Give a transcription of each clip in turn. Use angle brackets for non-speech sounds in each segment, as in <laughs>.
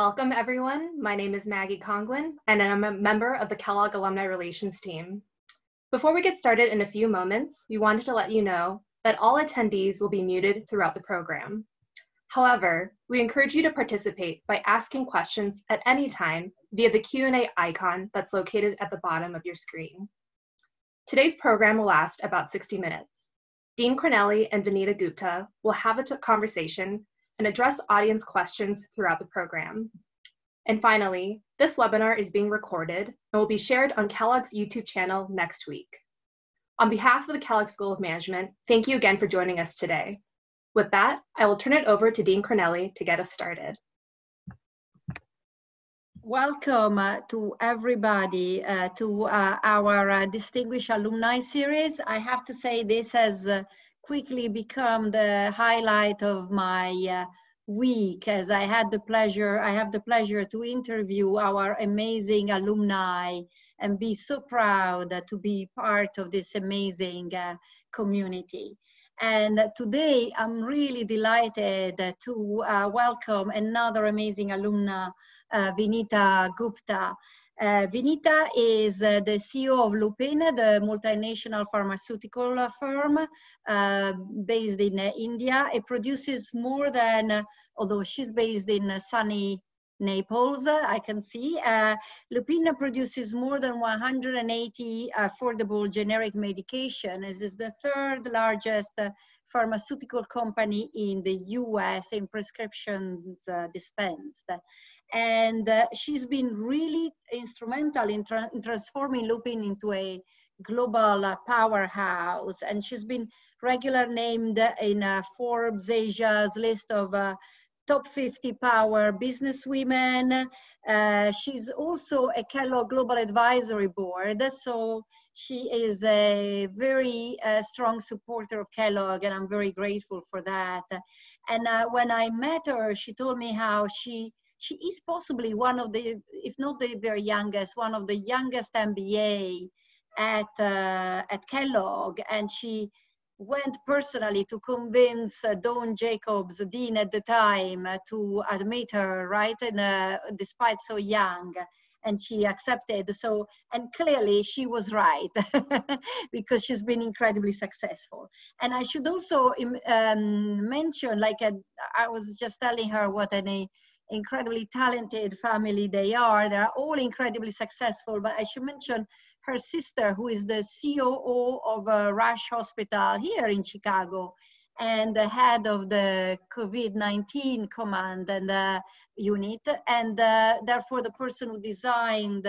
Welcome, everyone. My name is Maggie Congwin, and I'm a member of the Kellogg Alumni Relations team. Before we get started in a few moments, we wanted to let you know that all attendees will be muted throughout the program. However, we encourage you to participate by asking questions at any time via the Q&A icon that's located at the bottom of your screen. Today's program will last about 60 minutes. Dean Cornelli and Vinita Gupta will have a conversation and address audience questions throughout the program. And finally, this webinar is being recorded and will be shared on Kellogg's YouTube channel next week. On behalf of the Kellogg School of Management, thank you again for joining us today. With that, I will turn it over to Dean Cornelli to get us started. Welcome uh, to everybody uh, to uh, our uh, Distinguished Alumni Series. I have to say this has uh, quickly become the highlight of my uh, week as I had the pleasure, I have the pleasure to interview our amazing alumni and be so proud to be part of this amazing uh, community. And today I'm really delighted to uh, welcome another amazing alumna, uh, Vinita Gupta. Uh, Vinita is uh, the CEO of Lupin, the multinational pharmaceutical firm uh, based in uh, India. It produces more than, although she's based in sunny Naples, I can see. Uh, Lupin produces more than 180 affordable generic medication. This is the third largest pharmaceutical company in the US in prescriptions uh, dispensed and uh, she's been really instrumental in, tra in, transforming Lupin into a global uh, powerhouse. And she's been regular named in uh, Forbes Asia's list of uh, top 50 power businesswomen. Uh, she's also a Kellogg Global Advisory Board, so she is a very uh, strong supporter of Kellogg, and I'm very grateful for that. And when I met her, she told me how she she is possibly one of the, if not the very youngest, one of the youngest MBA at, uh, at Kellogg. And she went personally to convince uh, Don Jacobs, dean at the time, uh, to admit her, right? And uh, despite so young and she accepted. So, and clearly she was right <laughs> because she's been incredibly successful. And I should also um, mention, like uh, I was just telling her what an incredibly talented family they are. They are all incredibly successful, but I should mention her sister, who is the COO of a Rush Hospital here in Chicago and the head of the COVID-19 command and the unit, and uh, therefore the person who designed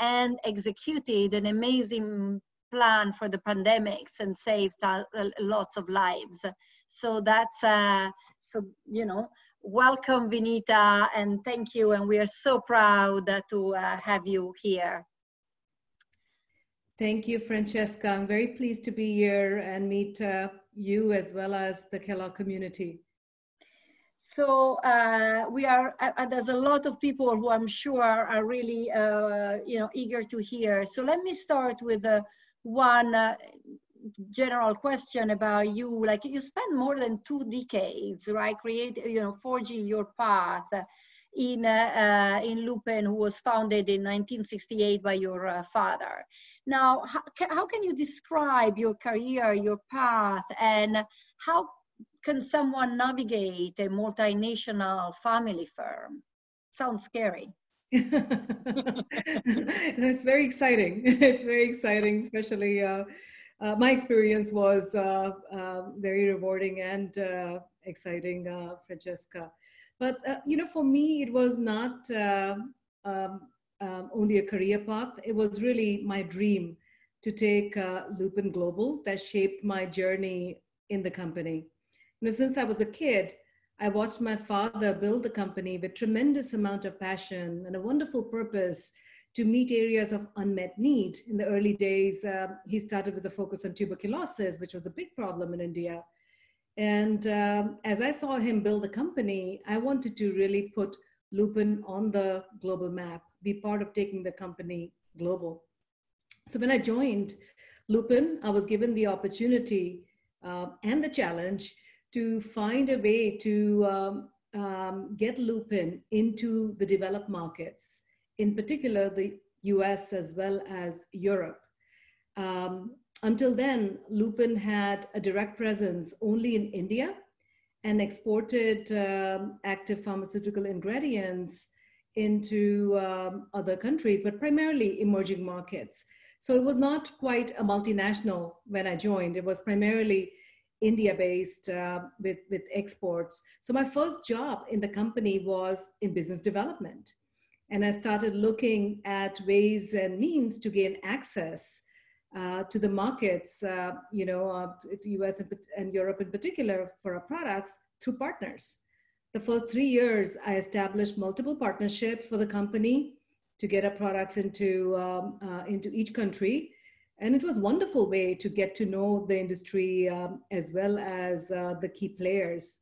and executed an amazing plan for the pandemics and saved uh, lots of lives. So that's, uh, so, you know, welcome Vinita and thank you and we are so proud to uh, have you here. Thank you, Francesca. I'm very pleased to be here and meet uh, you as well as the Kellogg community. So uh, we are, uh, uh there's a lot of people who I'm sure are really, uh, you know, eager to hear. So let me start with uh, one general question about you like you spent more than two decades right create you know forging your path in uh, uh, in Lupin who was founded in 1968 by your uh, father now how, how can you describe your career your path and how can someone navigate a multinational family firm? Sounds scary. <laughs> <laughs> It's very exciting. <laughs> It's very exciting especially uh, uh, my experience was uh, uh, very rewarding and uh, exciting, uh, Francesca. But uh, you know, for me, it was not um, um, only a career path. It was really my dream to take Lupin Global that shaped my journey in the company. You know, since I was a kid, I watched my father build the company with tremendous amount of passion and a wonderful purpose to meet areas of unmet need. In the early days, uh, he started with a focus on tuberculosis, which was a big problem in India. And um, as I saw him build the company, I wanted to really put Lupin on the global map, be part of taking the company global. So when I joined Lupin, I was given the opportunity uh, and the challenge to find a way to um, um, get Lupin into the developed markets, in particular the US as well as Europe. Um, until then, Lupin had a direct presence only in India and exported um, active pharmaceutical ingredients into um, other countries, but primarily emerging markets. So it was not quite a multinational when I joined. It was primarily India based uh, with, with exports. So my first job in the company was in business development. And I started looking at ways and means to gain access uh, to the markets, uh, you know, uh, US and, and Europe in particular for our products through partners. The first three years, I established multiple partnerships for the company to get our products into, um, uh, into each country. And it was a wonderful way to get to know the industry um, as well as uh, the key players.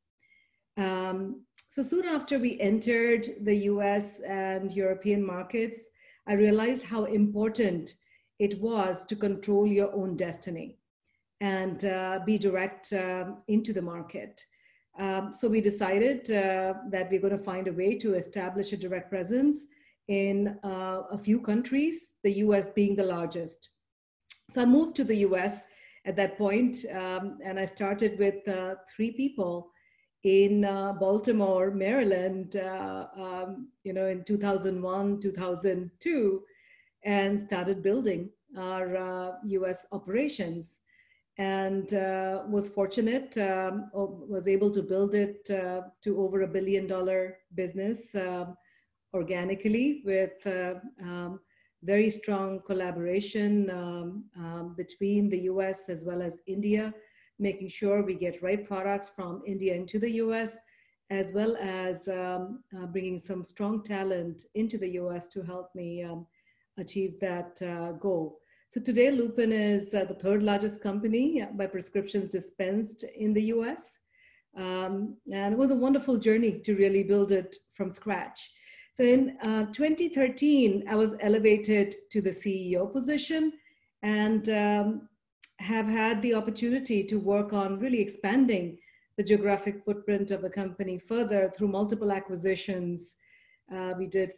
Um, so soon after we entered the US and European markets, I realized how important it was to control your own destiny and uh, be direct uh, into the market. Um, so we decided uh, that we're going to find a way to establish a direct presence in uh, a few countries, the US being the largest. So I moved to the US at that point, um, and I started with uh, three people in uh, Baltimore, Maryland, uh, um, you know, in 2001, 2002, and started building our US uh, operations and uh, was fortunate, um, was able to build it uh, to over a billion dollar business um, organically with uh, um, very strong collaboration um, um, between the US as well as India, making sure we get right products from India into the US, as well as uh, bringing some strong talent into the US to help me achieve that uh, goal. So today Lupin is uh, the third largest company by prescriptions dispensed in the US. Um, and it was a wonderful journey to really build it from scratch. So in uh, 2013, I was elevated to the CEO position and um, have had the opportunity to work on really expanding the geographic footprint of the company further through multiple acquisitions. Uh, we did uh,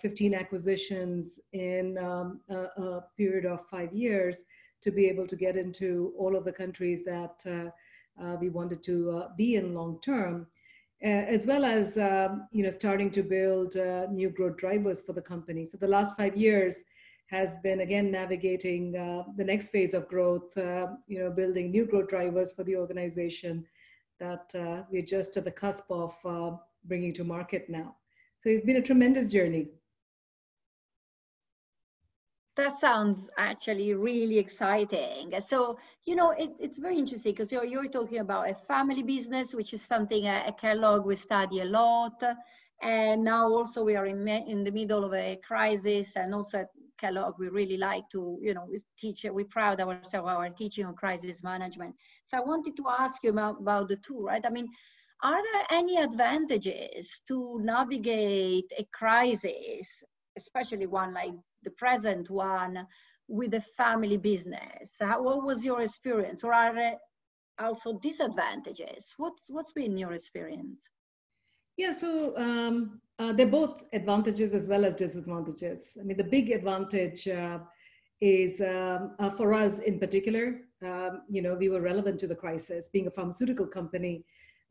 15 acquisitions in um, a, a, period of five years to be able to get into all of the countries that uh, uh, we wanted to uh, be in long term. Uh, as well as um, you know starting to build uh, new growth drivers for the company. So the last five years has been again navigating uh, the next phase of growth. you know, building new growth drivers for the organization that we're just at the cusp of bringing to market now. So it's been a tremendous journey. That sounds actually really exciting. So, you know, it, it's very interesting because you're, you're talking about a family business, which is something at Kellogg we study a lot. And now also we are in, in the middle of a crisis and also at Kellogg, we really like to, you know, teach, we proud ourselves our teaching on crisis management. So I wanted to ask you about, about the two, right? I mean, are there any advantages to navigate a crisis, especially one like the present one with a family business? How, what was your experience? Or are there also disadvantages? What, what's been your experience? Yeah, so um, uh, they're both advantages as well as disadvantages. I mean, the big advantage uh, is um, uh, for us in particular, um, you know, we were relevant to the crisis. Being a pharmaceutical company,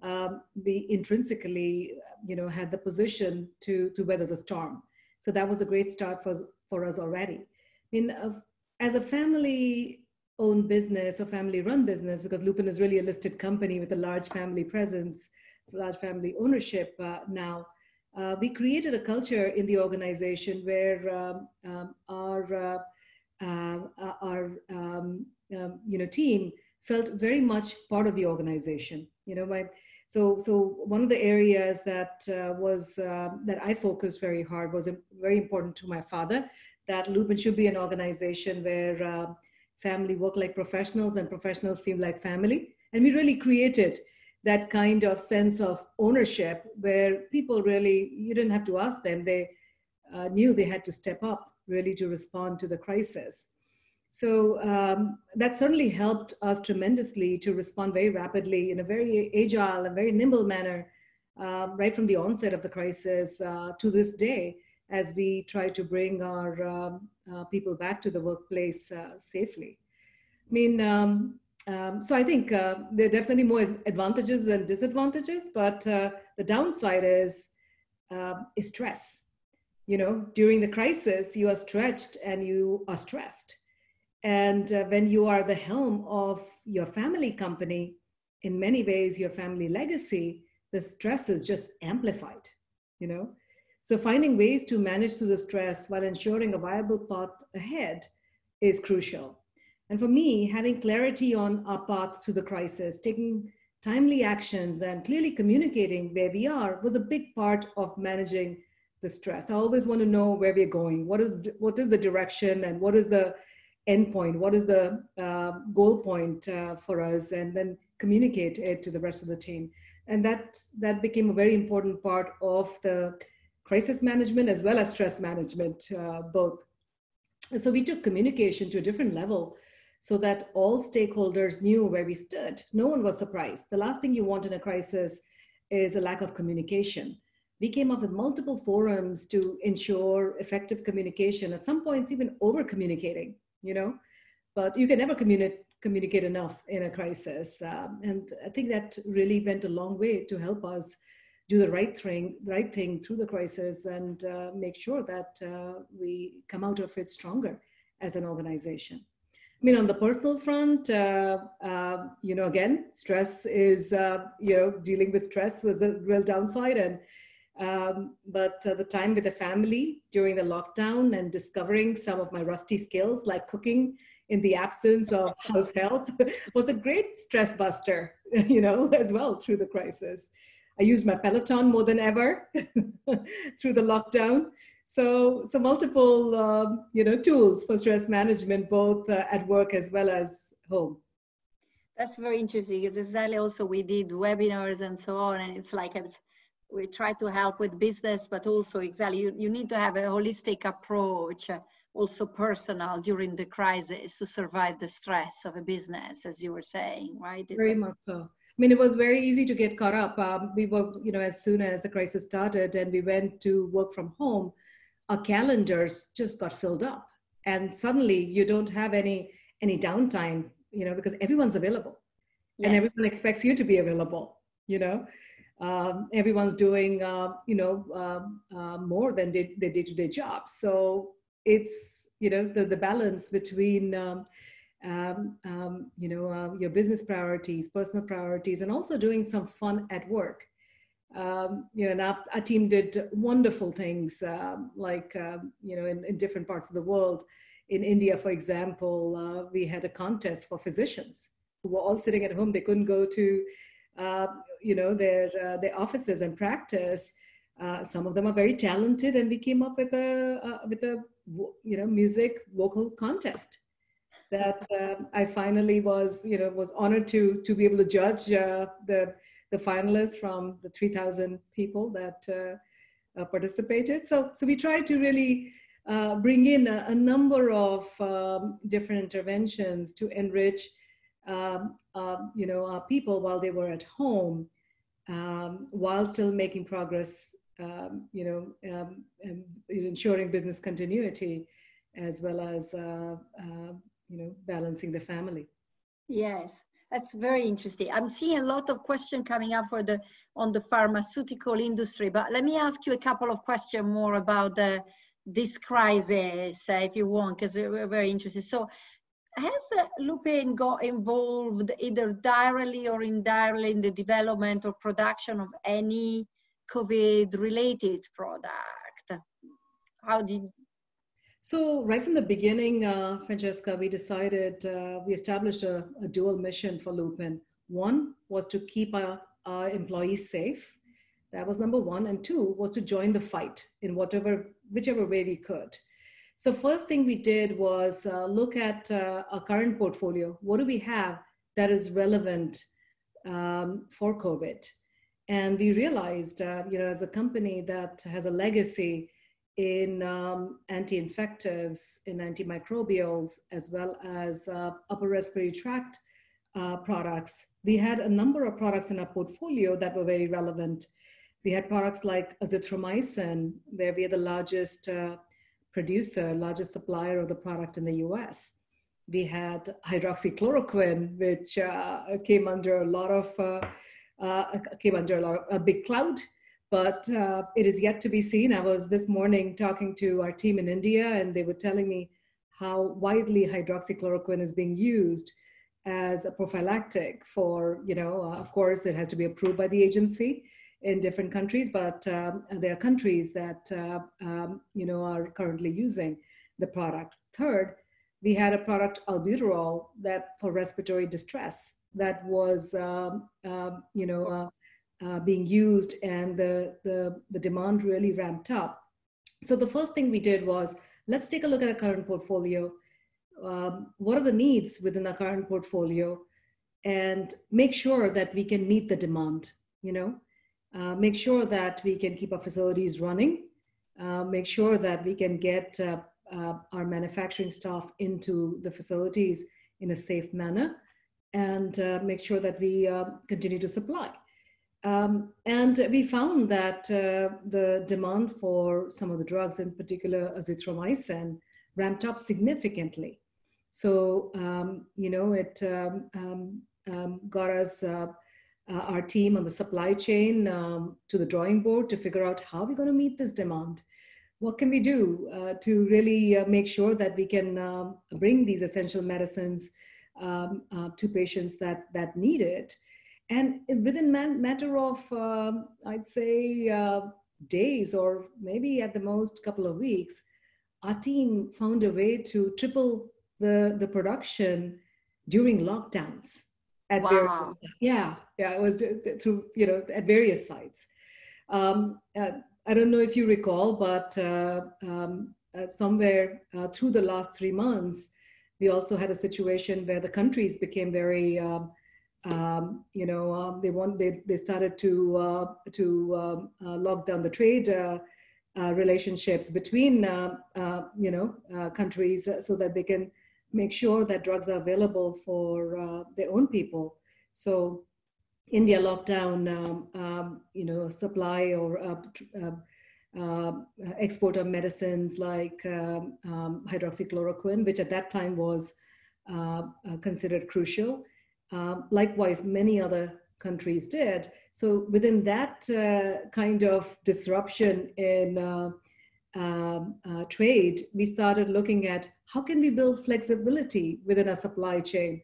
um, we intrinsically, you know, had the position to to weather the storm. So that was a great start for for us already. I mean, uh, as a family owned business or family run business, because Lupin is really a listed company with a large family presence, large family ownership uh, now, uh, we created a culture in the organization where um, um, our, uh, uh our um, um, you know, team felt very much part of the organization. You know, my, so, so one of the areas that uh, was uh, that I focused very hard was very important to my father. That Lupin should be an organization where uh, family work like professionals and professionals feel like family, and we really created that kind of sense of ownership where people really you didn't have to ask them; they uh, knew they had to step up really to respond to the crisis. So um, that certainly helped us tremendously to respond very rapidly in a very agile and very nimble manner um, right from the onset of the crisis uh, to this day as we try to bring our um, uh, people back to the workplace uh, safely. I mean, um, um, so I think uh, there are definitely more advantages than disadvantages, but uh, the downside is um, is stress. You know, during the crisis, you are stretched and you are stressed, and uh, when you are the helm of your family company, in many ways, your family legacy, the stress is just amplified. You know, so finding ways to manage through the stress while ensuring a viable path ahead is crucial. And for me, having clarity on our path through the crisis, taking timely actions and clearly communicating where we are was a big part of managing the stress. I always want to know where we're going. What is what is the direction and what is the end point? What is the uh, goal point uh, for us? And then communicate it to the rest of the team. And that that became a very important part of the crisis management as well as stress management, uh, both. So we took communication to a different level so that all stakeholders knew where we stood. No one was surprised. The last thing you want in a crisis is a lack of communication. We came up with multiple forums to ensure effective communication, at some points, even over communicating, you know, but you can never communicate communicate enough in a crisis. Um, and I think that really went a long way to help us do the right thing, right thing through the crisis and uh, make sure that uh, we come out of it stronger as an organization. I mean, on the personal front, uh, uh, you know, again, stress is, uh, you know, dealing with stress was a real downside. And, um, but uh, the time with the family during the lockdown and discovering some of my rusty skills like cooking in the absence of <laughs> house help <laughs> was a great stress buster, <laughs> you know, as well through the crisis. I used my Peloton more than ever through the lockdown. So, so multiple, um, you know, tools for stress management, both uh, at work as well as home. That's very interesting because exactly also we did webinars and so on, and it's like it's, we try to help with business, but also exactly you, you need to have a holistic approach, uh, also personal during the crisis to survive the stress of a business, as you were saying, right? It's very much so. I mean, it was very easy to get caught up. Um, we were, you know, as soon as the crisis started and we went to work from home, our calendars just got filled up and suddenly you don't have any any downtime you know because everyone's available yes. and everyone expects you to be available you know um, everyone's doing uh, you know uh, uh, more than their day-to-day jobs so it's you know the, the balance between um, um, um you know uh, your business priorities personal priorities and also doing some fun at work um, you know, and our, our, team did wonderful things, um, like um, you know, in, in, different parts of the world. In India, for example, uh, we had a contest for physicians who were all sitting at home. They couldn't go to, uh, you know, their uh, their offices and practice. Uh, some of them are very talented, and we came up with a with a you know music vocal contest that um, I finally was you know was honored to to be able to judge uh, the the finalists from the 3,000 people that uh, participated. So, so we tried to really uh, bring in a, a number of um, different interventions to enrich, um, um, you know, our people while they were at home, um, while still making progress, um, you know, um, ensuring business continuity, as well as, uh, uh, you know, balancing the family. Yes, that's very interesting. I'm seeing a lot of questions coming up for the on the pharmaceutical industry, but let me ask you a couple of questions more about the this crisis, uh, if you want, because we're very interested. So, has uh, Lupin got involved either directly or indirectly in the development or production of any COVID-related product? How did so right from the beginning, uh, Francesca, we decided, uh, we established a, a, dual mission for Lupin. One was to keep our, our, employees safe. That was number one. And two was to join the fight in whatever, whichever way we could. So first thing we did was uh, look at uh, our current portfolio. What do we have that is relevant um, for COVID? And we realized, uh, you know, as a company that has a legacy in um, anti-infectives, in antimicrobials, as well as uh, upper respiratory tract uh, products. We had a number of products in our portfolio that were very relevant. We had products like azithromycin, where we are the largest uh, producer, largest supplier of the product in the US. We had hydroxychloroquine, which uh, came under a lot of, uh, uh, came under a, lot a big cloud, but uh, it is yet to be seen. I was this morning talking to our team in India, and they were telling me how widely hydroxychloroquine is being used as a prophylactic for, you know, uh, of course, it has to be approved by the agency in different countries, but um, there are countries that, uh, um, you know, are currently using the product. Third, we had a product, albuterol, that for respiratory distress that was, um, um you know, uh, uh, being used and the, the, the demand really ramped up. So the first thing we did was, let's take a look at the current portfolio um, what are the needs within our current portfolio and make sure that we can meet the demand you know uh, make sure that we can keep our facilities running. Uh, make sure that we can get uh, uh our manufacturing staff into the facilities in a safe manner. And uh, make sure that we continue to supply. Um, and we found that the demand for some of the drugs in particular azithromycin ramped up significantly. So, um, you know, it um, um, um got us, uh, uh, our team on the supply chain um, to the drawing board to figure out how we're going to meet this demand. What can we do uh, to really uh, make sure that we can um, bring these essential medicines uh, to patients that, that need it? And within man- matter of, I'd say, uh, days or maybe at the most couple of weeks, our team found a way to triple the the production during lockdowns at wow. various yeah yeah it was through you know at various sites um, uh, i don't know if you recall but uh, um, uh, somewhere uh, through the last three months we also had a situation where the countries became very um, um, you know um, they want they, they started to uh, to um, uh, lock down the trade relationships between you know countries so that they can make sure that drugs are available for uh, their own people. So India lockdown, um, um, you know, supply or uh, uh, uh export of medicines like um, um, hydroxychloroquine, which at that time was uh, uh, considered crucial. Um, likewise, many other countries did. So within that kind of disruption in um, uh, trade, we started looking at how can we build flexibility within our supply chain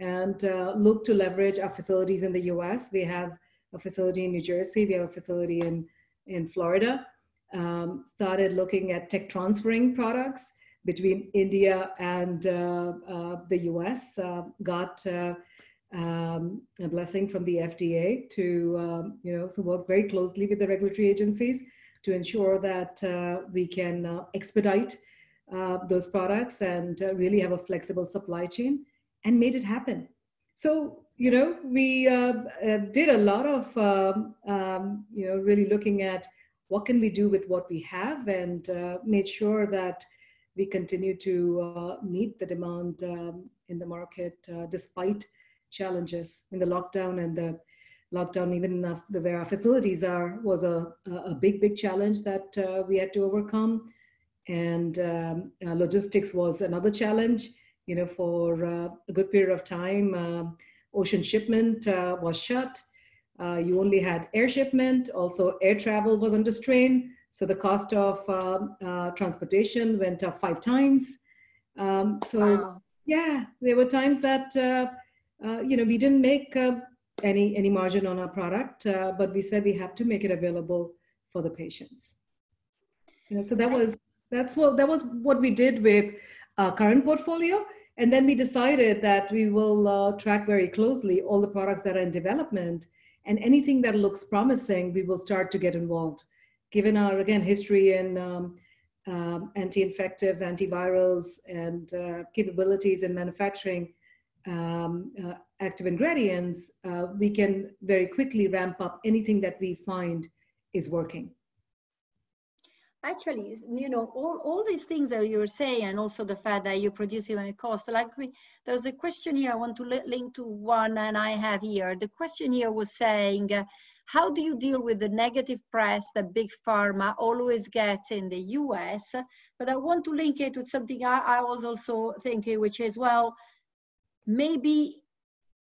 and uh, look to leverage our facilities in the US. We have a facility in New Jersey, we have a facility in, in Florida. Um, started looking at tech transferring products between India and uh, uh the US. Uh, got uh, um, a blessing from the FDA to, um, you know, so work very closely with the regulatory agencies to ensure that uh, we can expedite those products and really have a flexible supply chain and made it happen. So, you know, we did a lot of, um, um, you know, really looking at what can we do with what we have and made sure that we continue to uh, meet the demand um, in the market uh, despite challenges in the lockdown and the lockdown, even the, where our facilities are, was a, a big, big challenge that uh, we had to overcome. And um, uh, logistics was another challenge. You know, for uh, a good period of time, um, ocean shipment uh, was shut. Uh, you only had air shipment. Also, air travel was under strain. So the cost of uh, transportation went up five times. Um, so wow. yeah, there were times that you know we didn't make any any margin on our product, uh, but we said we have to make it available for the patients. You know, so that was that's what that was what we did with our current portfolio, and then we decided that we will uh, track very closely all the products that are in development, and anything that looks promising, we will start to get involved. Given our again history in um, um, anti-infectives, antivirals, and uh, capabilities in manufacturing um, uh, active ingredients, uh, we can very quickly ramp up anything that we find is working. Actually, you know, all, all these things that you're saying, and also the fact that you produce even a cost, like we, there's a question here, I want to link to one and I have here. The question here was saying, uh, how do you deal with the negative press that big pharma always gets in the US? But I want to link it with something I, I was also thinking, which is, well, maybe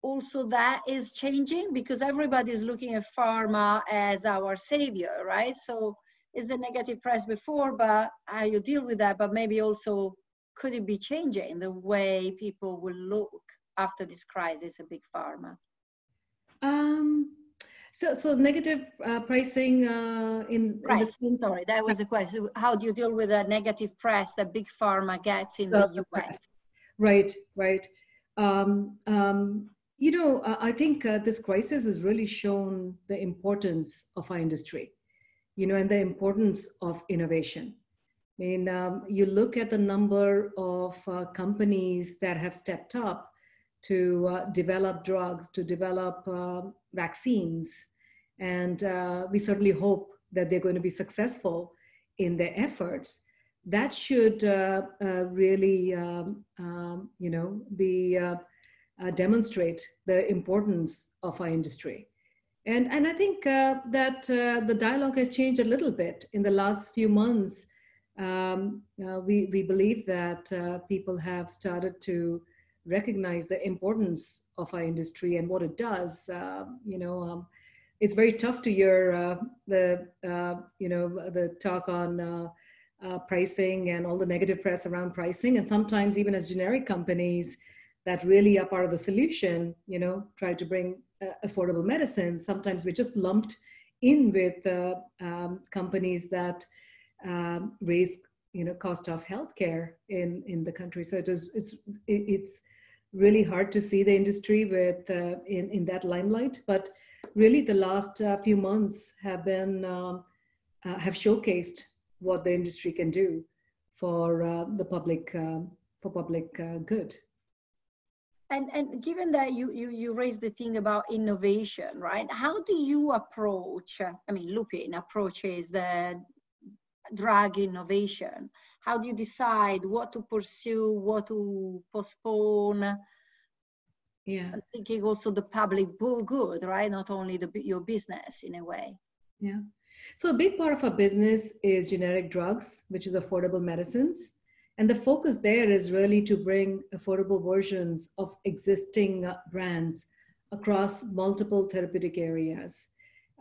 also that is changing because everybody is looking at pharma as our savior, right? So is a negative press before, but how you deal with that, but maybe also could it be changing the way people will look after this crisis a big pharma? Um, so, so negative uh, pricing uh, in, in the Sorry, that was the question. How do you deal with a negative press that big pharma gets in the, the US? Right, right. Um, um, you know, I think uh, this crisis has really shown the importance of our industry you know, and the importance of innovation. I mean, um, you look at the number of uh, companies that have stepped up to uh, develop drugs, to develop uh, vaccines, and uh, we certainly hope that they're going to be successful in their efforts. That should uh, uh, really, um, um, you know, be demonstrate the importance of our industry. And, and I think uh, that uh, the dialogue has changed a little bit in the last few months. Um, uh, we, we believe that uh, people have started to recognize the importance of our industry and what it does. Um, you know, um, it's very tough to hear uh, the, uh, you know, the talk on pricing and all the negative press around pricing. And sometimes even as generic companies that really are part of the solution, you know, try to bring uh, affordable medicines, sometimes we're just lumped in with the um, companies that um, raise you know cost of healthcare in in the country. So it is it's it's really hard to see the industry with uh, in in that limelight. But really, the last uh, few months have been um, uh, have showcased what the industry can do for uh, the public um, for public uh, good. And, and given that you, you, you raised the thing about innovation, right? How do you approach, uh, I mean, Lupin approaches the drug innovation? How do you decide what to pursue, what to postpone? Yeah. I'm thinking also the public good, right? Not only the, your business in a way. Yeah. So a big part of our business is generic drugs, which is affordable medicines. And the focus there is really to bring affordable versions of existing uh, brands across multiple therapeutic areas.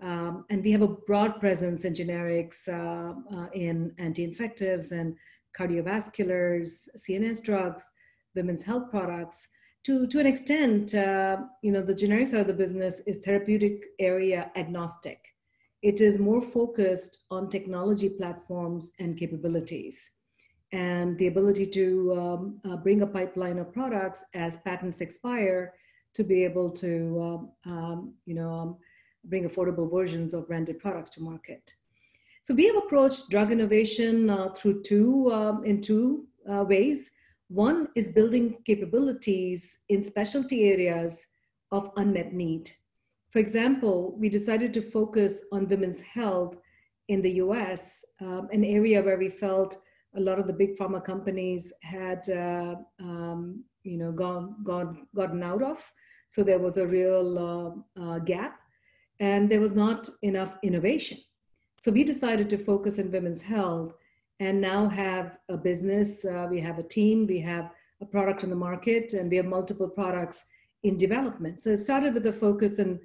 Um, and we have a broad presence in generics, uh, uh, in anti-infectives and cardiovasculars, CNS drugs, women's health products. To, to an extent, uh, you know, the generic side of the business is therapeutic area agnostic. It is more focused on technology platforms and capabilities and the ability to um, uh, bring a pipeline of products as patents expire to be able to, um, um, you know, um, bring affordable versions of branded products to market. So we have approached drug innovation uh, through two, um, in two uh, ways. One is building capabilities in specialty areas of unmet need. For example, we decided to focus on women's health in the US, um, an area where we felt a lot of the big pharma companies had uh, um, you know gone, gone gotten out of. So there was a real uh, uh, gap and there was not enough innovation. So we decided to focus on women's health and now have a business uh, we have a team we have a product in the market and we have multiple products in development. So it started with a focus in,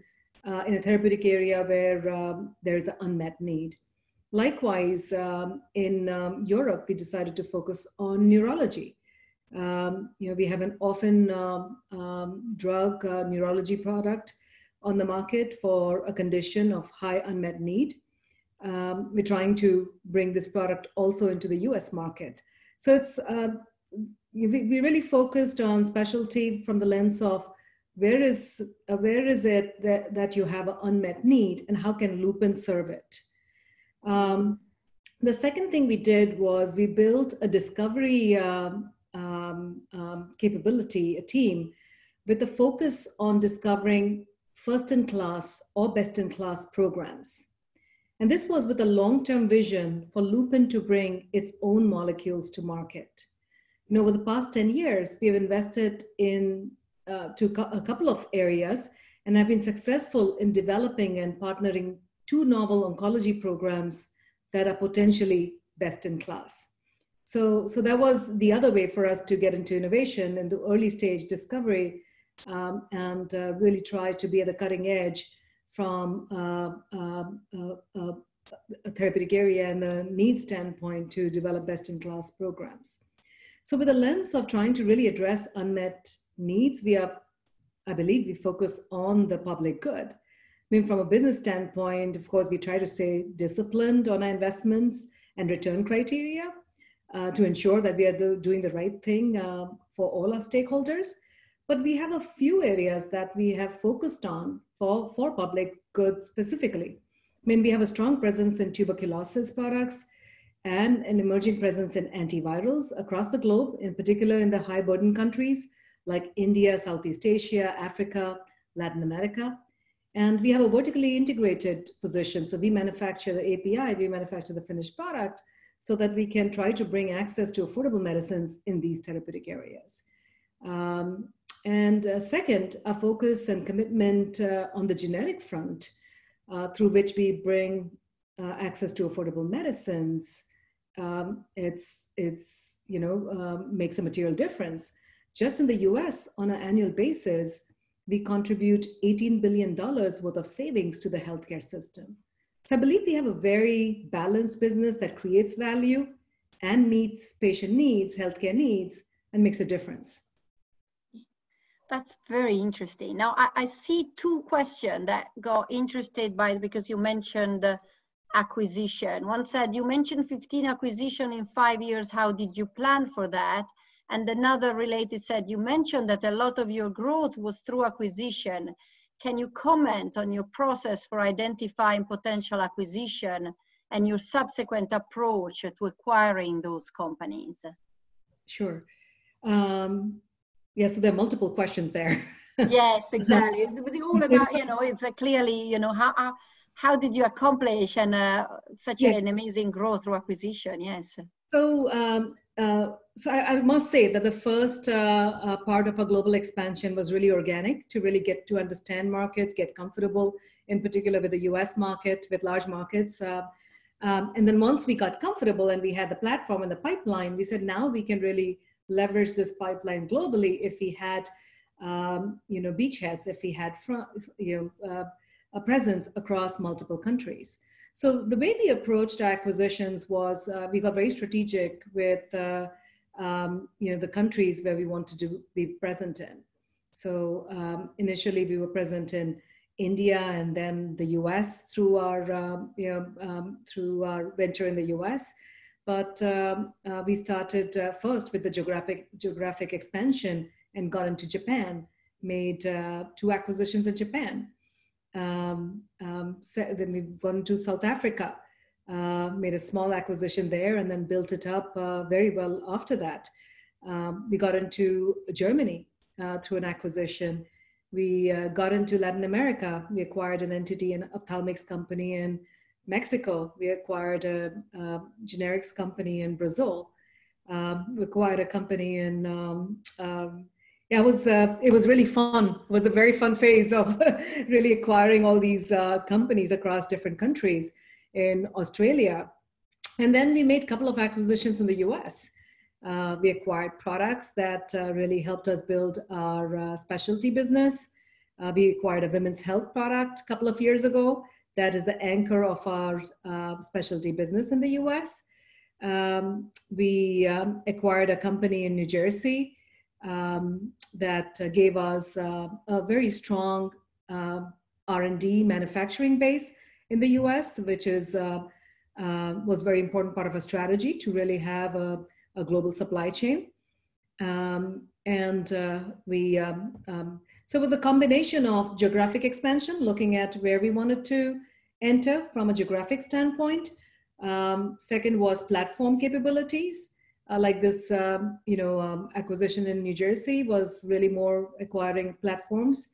uh, in a therapeutic area where um, there's an unmet need Likewise, um, in um, Europe, we decided to focus on neurology. Um, you know, we have an orphan um, um, drug uh, neurology product on the market for a condition of high unmet need. Um, we're trying to bring this product also into the US market. So it's, uh, we, we really focused on specialty from the lens of where is, uh, where is it that, that you have an unmet need and how can Lupin serve it? Um, the second thing we did was we built a discovery um, um, um, capability, a team, with a focus on discovering first in class or best in class programs. And this was with a long-term vision for Lupin to bring its own molecules to market. Know, over the past 10 years, we have invested in uh, to a couple of areas and have been successful in developing and partnering two novel oncology programs that are potentially best in class. So, so that was the other way for us to get into innovation in the early stage discovery um, and uh, really try to be at the cutting edge from uh, uh, uh, a therapeutic area and the need standpoint to develop best in class programs. So, with a lens of trying to really address unmet needs, we are, I believe, we focus on the public good. Mean, from a business standpoint, of course, we try to stay disciplined on our investments and return criteria uh, to ensure that we are doing the right thing uh, for all our stakeholders. But we have a few areas that we have focused on for, for public good specifically. I mean, we have a strong presence in tuberculosis products and an emerging presence in antivirals across the globe, in particular in the high burden countries like India, Southeast Asia, Africa, Latin America. And we have a vertically integrated position. So we manufacture the API, we manufacture the finished product so that we can try to bring access to affordable medicines in these therapeutic areas. Um, and uh, second, a focus and commitment uh, on the generic front, uh, through which we bring uh, access to affordable medicines. Um, it's, it's, you know, um, makes a material difference. Just in the US, on an annual basis, we contribute $18 billion worth of savings to the healthcare system. So I believe we have a very balanced business that creates value and meets patient needs, healthcare needs, and makes a difference. That's very interesting. Now, I, I, see two questions that got interested by because you mentioned acquisition. One said, you mentioned 15 acquisition in five years. How did you plan for that? And another related said, you mentioned that a lot of your growth was through acquisition. Can you comment on your process for identifying potential acquisition and your subsequent approach to acquiring those companies? Sure. Um, yeah, so there are multiple questions there. <laughs> yes, exactly. It's all about, you know, it's a clearly, you know, how, how, how did you accomplish and uh, such yeah. an amazing growth through acquisition? Yes. So, um, uh, so I, I, must say that the first uh, uh, part of our global expansion was really organic to really get to understand markets, get comfortable, in particular with the U.S. market, with large markets. Uh, um, and then once we got comfortable and we had the platform and the pipeline, we said now we can really leverage this pipeline globally if we had, um, you know, beachheads, if we had, front, you know, uh, a presence across multiple countries. So the way we approached our acquisitions was uh, we got very strategic with, uh, um, you know, the countries where we wanted to be present in. So um, initially we were present in India and then the U.S. through our, um, you know, um, through our venture in the U.S. But um, uh, we started uh, first with the geographic, geographic expansion and got into Japan, made uh, two acquisitions in Japan. Um, um, so then we've gone to South Africa, uh, made a small acquisition there, and then built it up uh, very well after that. Um, we got into Germany uh, through an acquisition. We got into Latin America. We acquired an entity, an ophthalmics company in Mexico, we acquired a, a generics company in Brazil. Um, we acquired a company in, um, um, yeah, it was, uh, it was really fun. It was a very fun phase of <laughs> really acquiring all these uh, companies across different countries in Australia. And then we made a couple of acquisitions in the US. Uh, we acquired products that uh, really helped us build our uh, specialty business. Uh, we acquired a women's health product a couple of years ago that is the anchor of our specialty business in the US. Um, we um, acquired a company in New Jersey um, that uh, gave us uh, a very strong uh, R&D manufacturing base in the US, which is uh, uh, was very important part of our strategy to really have a, a global supply chain. Um, and we um, um, so it was a combination of geographic expansion, looking at where we wanted to enter from a geographic standpoint. Um, second was platform capabilities. Uh, like this, um, you know, um, acquisition in New Jersey was really more acquiring platforms.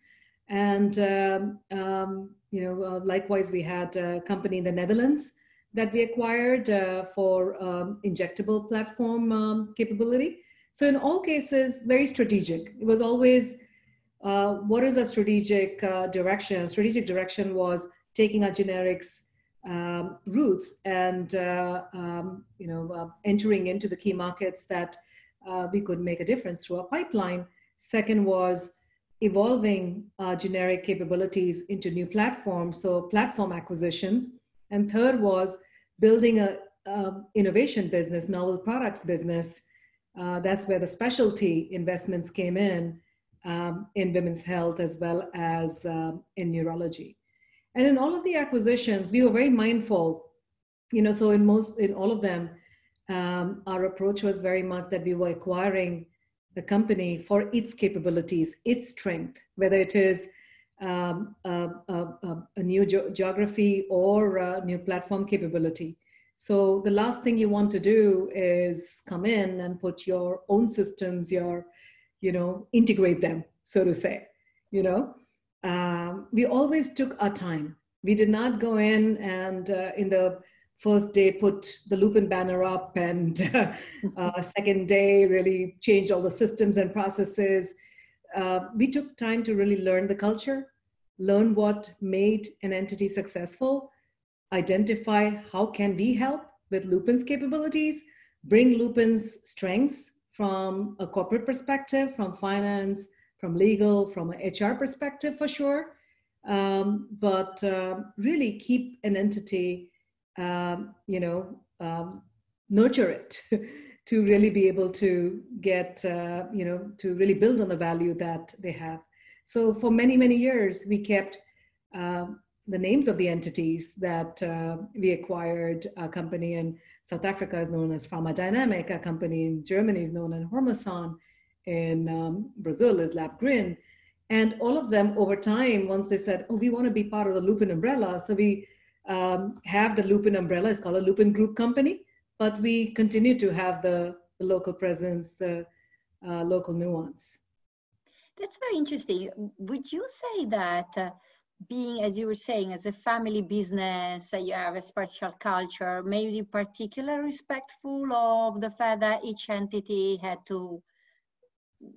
And, um, um, you know, uh, likewise, we had a company in the Netherlands that we acquired uh, for um, injectable platform um, capability. So in all cases, very strategic. It was always, uh, what is a strategic uh, direction? Strategic direction was taking our generics um, routes and uh, um, you know uh, entering into the key markets that uh, we could make a difference through our pipeline. Second was evolving our generic capabilities into new platforms, so platform acquisitions. And third was building a, a innovation business, novel products business. Uh, that's where the specialty investments came in um, in women's health as well as um, in neurology. And in all of the acquisitions, we were very mindful, you know, so in most, in all of them, um, our approach was very much that we were acquiring the company for its capabilities, its strength, whether it is um, a, a, a, new ge- geography or a new platform capability. So the last thing you want to do is come in and put your own systems, your, you know, integrate them, so to say, you know um, we always took our time. We did not go in and uh, in the first day put the Lupin banner up and <laughs> uh, <laughs> second day really changed all the systems and processes. Uh, we took time to really learn the culture, learn what made an entity successful, identify how can we help with Lupin's capabilities, bring Lupin's strengths from a corporate perspective, from finance, from legal, from an HR perspective for sure, um, but uh, really keep an entity, um, you know, um, nurture it <laughs> to really be able to get, uh, you know, to really build on the value that they have. So for many, many years, we kept uh, the names of the entities that uh, we acquired. A company in South Africa is known as Pharma Dynamic, a company in Germany is known as Hormosan, in um, Brazil is LabGrin. And all of them over time, once they said, oh, we want to be part of the Lupin umbrella. So we um, have the Lupin umbrella, it's called a Lupin Group company, but we continue to have the, the local presence, the uh, local nuance. That's very interesting. Would you say that uh, being, as you were saying, as a family business, uh, you have a special culture, maybe particularly respectful of the fact that each entity had to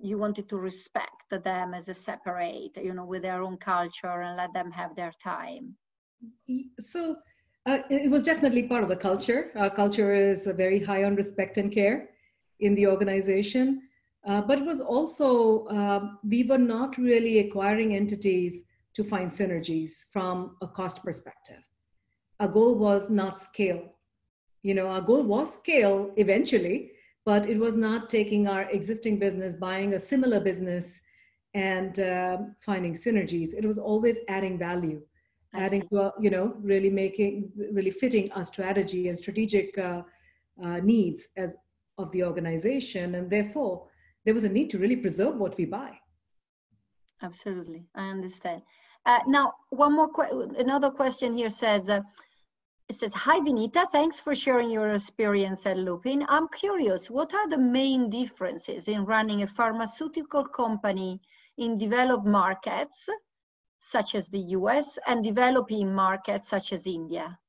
you wanted to respect them as a separate, you know, with their own culture and let them have their time? So uh, it was definitely part of the culture. Our culture is very high on respect and care in the organization. Uh, but it was also, uh, we were not really acquiring entities to find synergies from a cost perspective. Our goal was not scale. You know, our goal was scale eventually, but it was not taking our existing business, buying a similar business, and uh, finding synergies. It was always adding value, adding to, you know, really making, really fitting our strategy and strategic uh, uh, needs as of the organization, and therefore there was a need to really preserve what we buy. Absolutely, I understand. Uh, now, one more, que- another question here says, uh, it says, Hi Vinita, thanks for sharing your experience at Lupin. I'm curious, what are the main differences in running a pharmaceutical company in developed markets, such as the US, and developing markets such as India?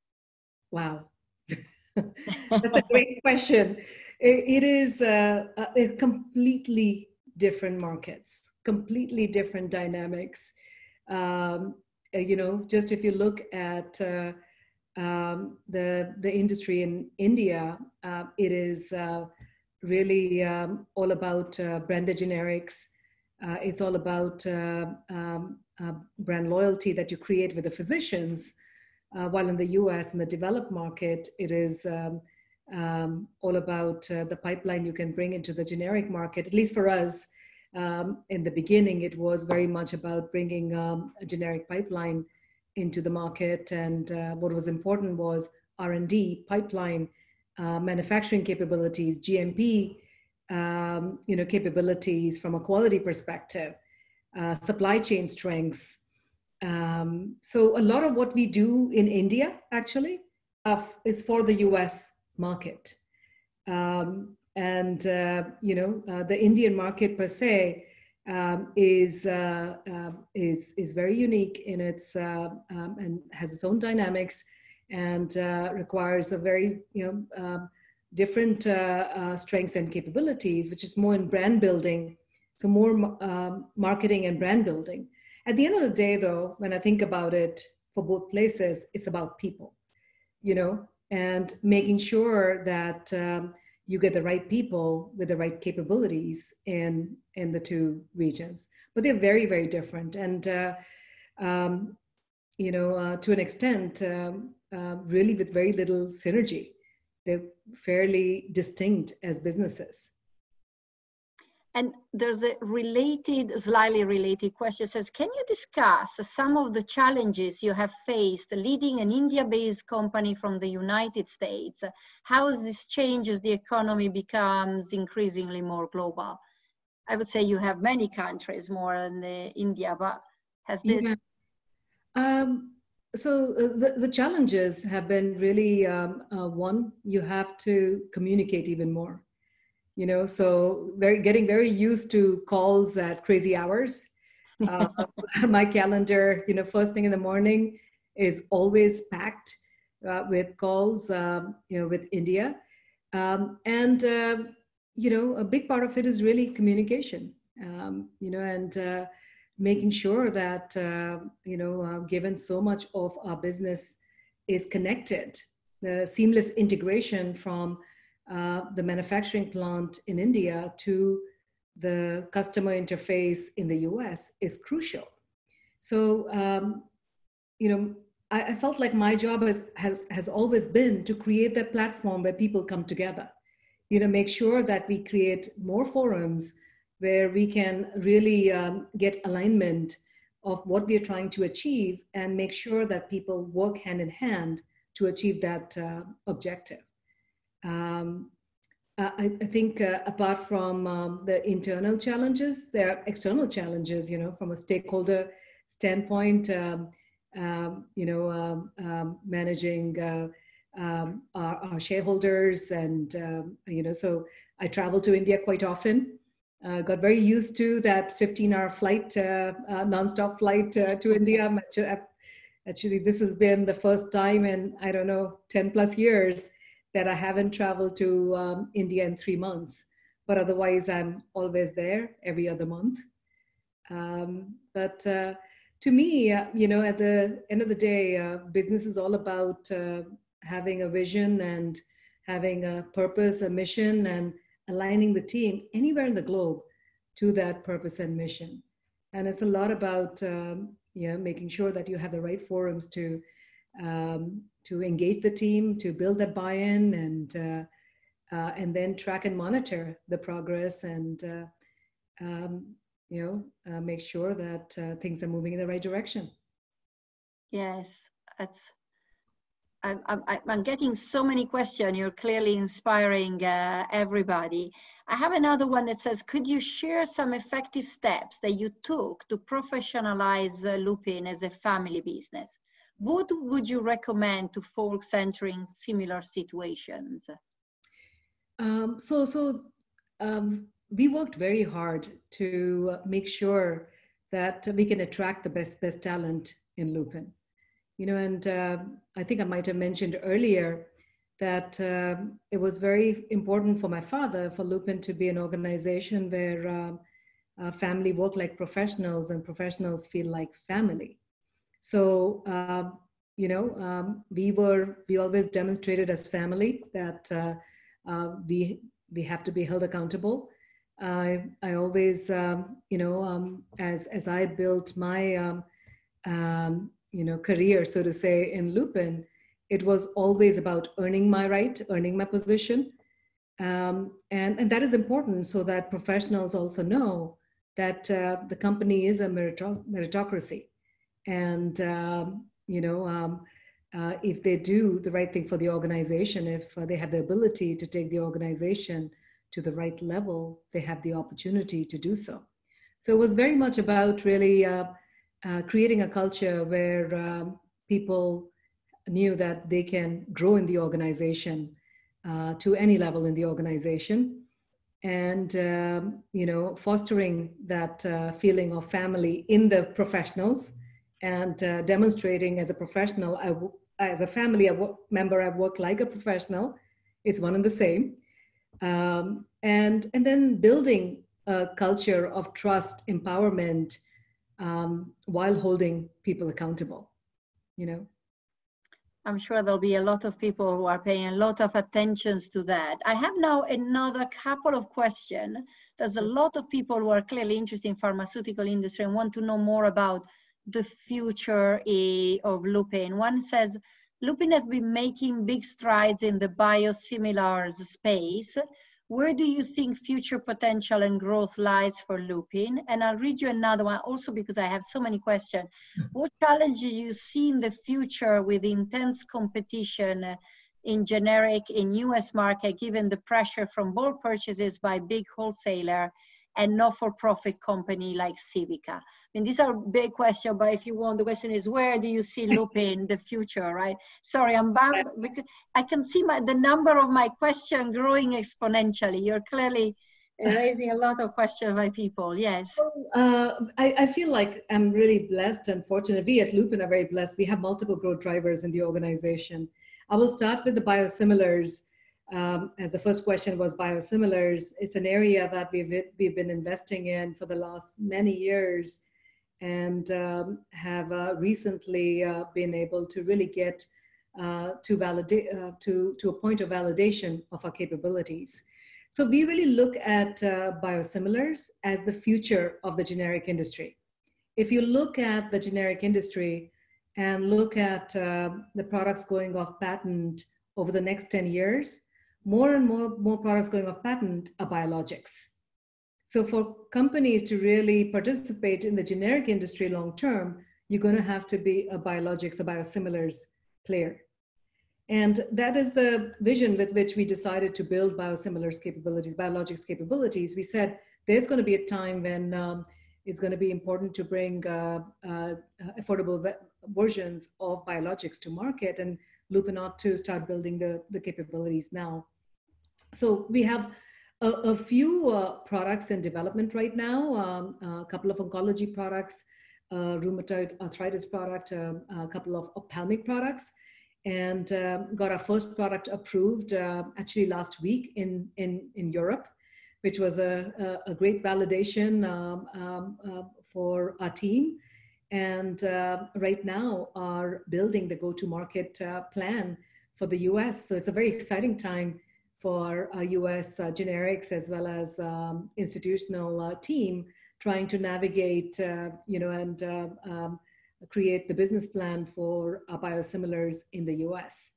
Wow, <laughs> that's a great question. it is uh, a completely different markets, completely different dynamics. Um, you know, just if you look at uh, um, the the industry in India, uh, it is uh, really um, all about uh, branded generics. Uh, it's all about uh, um, uh, brand loyalty that you create with the physicians. while in the U.S. in the developed market, it is um, um, all about the pipeline you can bring into the generic market. At least for us, um, in the beginning, it was very much about bringing a generic pipeline into the market. And uh, what was important was R&D, pipeline, uh, manufacturing capabilities, GMP, um, you know, capabilities from a quality perspective, uh, supply chain strengths. Um, so a lot of what we do in India actually uh, is for the U.S. market. Um, and uh, you know, uh, the Indian market per se um, is, uh, uh, is, is very unique in its, uh, um, and has its own dynamics and uh, requires a very, you know, um, different strengths and capabilities, which is more in brand building. So more um, marketing and brand building. At the end of the day, though, when I think about it for both places, it's about people, you know, and making sure that um, you get the right people with the right capabilities in in the two regions. But they're very very different. And uh, um, you know uh, to an extent um, uh, really with very little synergy. They're fairly distinct as businesses and there's a related, slightly related question says, can you discuss some of the challenges you have faced leading an India-based company from the United States? How this changes the economy becomes increasingly more global? I would say you have many countries more than India, but has this? Yeah. Um, so uh, the, the challenges have been really um, uh, one, you have to communicate even more you know so very getting very used to calls at crazy hours. Uh, <laughs> my calendar you know first thing in the morning is always packed uh, with calls um, you know with india. Um, and uh, you know a big part of it is really communication um, you know and uh, making sure that uh, you know uh, given so much of our business is connected the seamless integration from uh, the manufacturing plant in India to the customer interface in the US is crucial. So, um, you know, I, I, felt like my job has, has, has always been to create that platform where people come together. You know, make sure that we create more forums where we can really um, get alignment of what we are trying to achieve and make sure that people work hand in hand to achieve that uh, objective. Um, I, I, think uh, apart from um, the internal challenges, there are external challenges, you know, from a stakeholder standpoint, um, um, you know, um, um, managing uh, our, our, shareholders. And, you know, so I travel to India quite often. Uh, got very used to that 15 hour flight, uh, uh, nonstop flight uh, to India. Actually, this has been the first time in, I don't know, 10 plus years that I haven't traveled to um, India in three months, but otherwise I'm always there every other month. Um, but uh, to me, uh, you know, at the end of the day, uh, business is all about uh, having a vision and having a purpose, a mission, and aligning the team anywhere in the globe to that purpose and mission. And it's a lot about, um, you know, making sure that you have the right forums to um, to engage the team, to build that buy-in, and uh, uh, and then track and monitor the progress, and uh, um, you know uh, make sure that uh, things are moving in the right direction. Yes, that's. I'm, I'm, getting so many questions. You're clearly inspiring uh, everybody. I have another one that says, could you share some effective steps that you took to professionalize Lupin as a family business? What would you recommend to folks entering similar situations? Um, so, so um, we worked very hard to make sure that we can attract the best best talent in Lupin. You know, and uh, I think I might have mentioned earlier that uh, it was very important for my father for Lupin to be an organization where uh, uh family work like professionals and professionals feel like family. So, uh, you know, um, we were, we always demonstrated as family that uh, uh, we, we have to be held accountable. I, I always, um, you know, um, as, as I built my, um, um, you know, career, so to say, in Lupin, it was always about earning my right, earning my position. And, and that is important so that professionals also know that uh, the company is a meritocracy and um, you know um, uh, if they do the right thing for the organization if uh, they have the ability to take the organization to the right level they have the opportunity to do so. So it was very much about really uh, uh creating a culture where um, people knew that they can grow in the organization uh, to any level in the organization. And um, you know fostering that uh, feeling of family in the professionals and uh, demonstrating as a professional as a family member i work like a professional it's one and the same um, and and then building a culture of trust empowerment um, while holding people accountable you know I'm sure there'll be a lot of people who are paying a lot of attention to that. I have now another couple of questions. There's a lot of people who are clearly interested in pharmaceutical industry and want to know more about the future of lupin. One says, lupin has been making big strides in the biosimilars space. Where do you think future potential and growth lies for Lupin? And I'll read you another one also because I have so many questions. Hmm. What challenges do you see in the future with intense competition in generic in US market given the pressure from bulk purchases by big wholesaler and not-for-profit company like Civica? I mean, these are big questions, but if you want, the question is, where do you see <laughs> Lupin in the future, right? Sorry, I'm bound, because I can see my, the number of my question growing exponentially. You're clearly raising a lot of questions by people, yes. Uh, I, I feel like I'm really blessed and fortunate. We at Lupin are very blessed. We have multiple growth drivers in the organization. I will start with the biosimilars um, as the first question was biosimilars, it's an area that we've, we've been investing in for the last many years and um, have uh, recently uh, been able to really get uh, to, validate, uh, to, to a point of validation of our capabilities. So we really look at uh, biosimilars as the future of the generic industry. If you look at the generic industry and look at uh, the products going off patent over the next 10 years, more and more, more products going off patent are biologics. So for companies to really participate in the generic industry long term, you're going to have to be a biologics, a biosimilars player. And that is the vision with which we decided to build biosimilars capabilities, biologics capabilities. We said there's going to be a time when um, it's going to be important to bring uh, uh, affordable versions of biologics to market and Lupin ought to start building the, the capabilities now. So we have a, a few uh, products in development right now, um, a couple of oncology products, rheumatoid arthritis product, um, a couple of ophthalmic products, and uh, got our first product approved uh, actually last week in, in, in Europe, which was a, a, a great validation um, um, uh, for our team. And uh, right now are building the go-to-market uh, plan for the US. So it's a very exciting time for a US uh, generics as well as um, institutional uh, team trying to navigate, uh, you know, and uh, um, create the business plan for biosimilars in the US.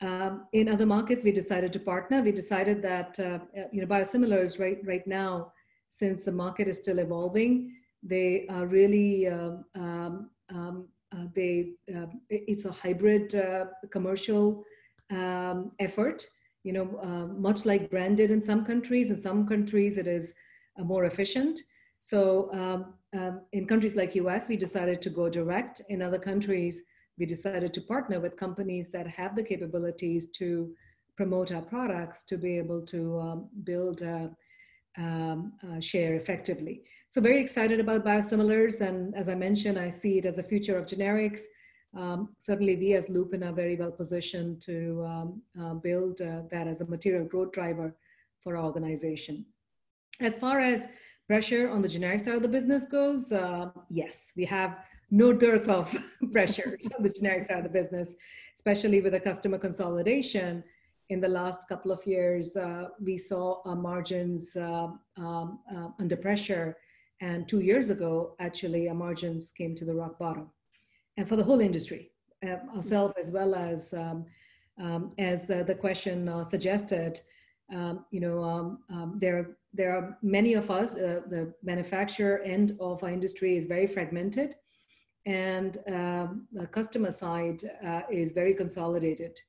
Um, in other markets, we decided to partner. We decided that, uh, you know, biosimilars right, right now, since the market is still evolving, they are really, um, um, um uh, they, it's a hybrid commercial effort you know, uh, much like branded in some countries. In some countries, it is uh, more efficient. So um, um, in countries like US, we decided to go direct. In other countries, we decided to partner with companies that have the capabilities to promote our products to be able to um, build um, share effectively. So very excited about biosimilars. And as I mentioned, I see it as a future of generics um, certainly we as Lupin are very well positioned to um, uh, build uh, that as a material growth driver for our organization. As far as pressure on the generic side of the business goes, uh, yes, we have no dearth of <laughs> pressures on the generic side of the business, especially with the customer consolidation. In the last couple of years, uh, we saw our margins uh, um, uh, under pressure. And two years ago, actually, our margins came to the rock bottom and for the whole industry, uh, ourselves as well as um, um, as the, the question uh, suggested. Um, you know, um, um, there there are many of us. Uh, the manufacturer end of our industry is very fragmented, and um, the customer side uh, is very consolidated.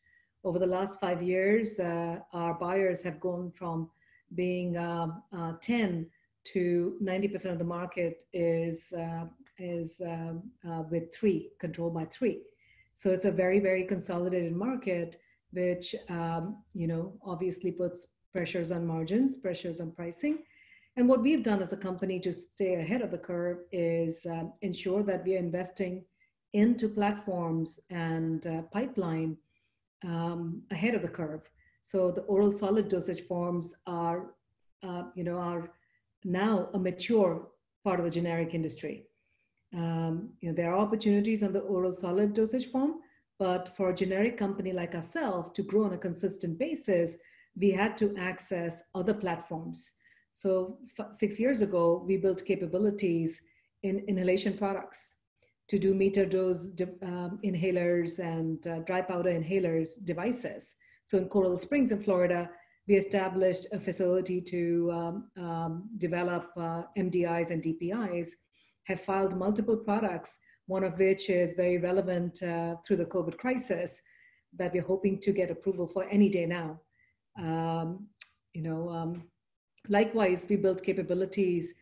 Over the last five years, uh, our buyers have gone from being uh, 10 to 90% of the market is is um, uh, with three, controlled by three. So it's a very, very consolidated market, which, um, you know, obviously puts pressures on margins, pressures on pricing. And what we've done as a company to stay ahead of the curve is uh, ensure that we are investing into platforms and uh, pipeline um, ahead of the curve. So the oral solid dosage forms are, uh, you know, are now a mature part of the generic industry. Um, you know, there are opportunities on the oral solid dosage form, but for a generic company like ourselves to grow on a consistent basis, we had to access other platforms. So six years ago, we built capabilities in inhalation products to do meter dose um, inhalers and uh, dry powder inhalers devices. So in Coral Springs in Florida, we established a facility to um, um, develop uh, MDIs and DPIs, have filed multiple products, one of which is very relevant uh, through the COVID crisis that we're hoping to get approval for any day now. Um, you know, um, likewise, we built capabilities